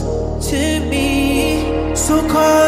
close to me. So close.